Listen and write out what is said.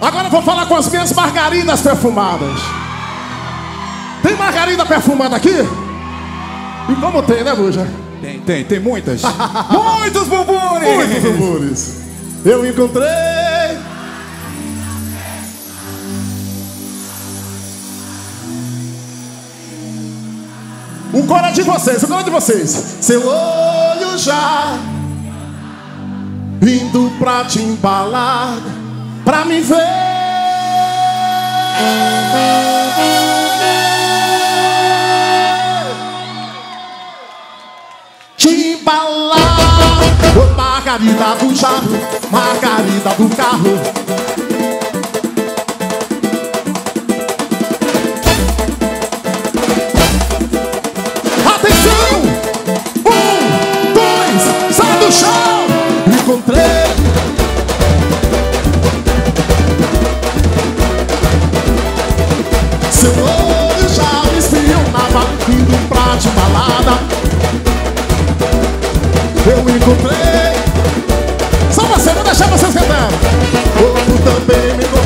Agora eu vou falar com as minhas margaridas perfumadas. Tem margarida perfumada aqui? E como tem, né, Buja? Tem, tem, tem muitas. Muitos bumbunes! Muitos bumbunes. Eu encontrei. O coro é de vocês, o coro é de vocês. Seu olho já indo pra te embalar, pra me ver. Te embalar, ô Margarida do jarro, Margarida do carro. Eu encontrei. Só você, vou deixar vocês cantando. Outro também me